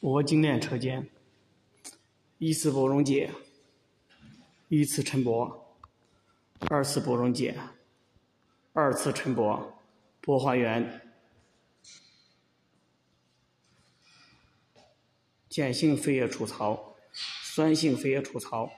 铂精炼车间，一次铂溶解，一次沉铂，二次铂溶解，二次沉铂，铂还原，碱性废液储槽，酸性废液储槽。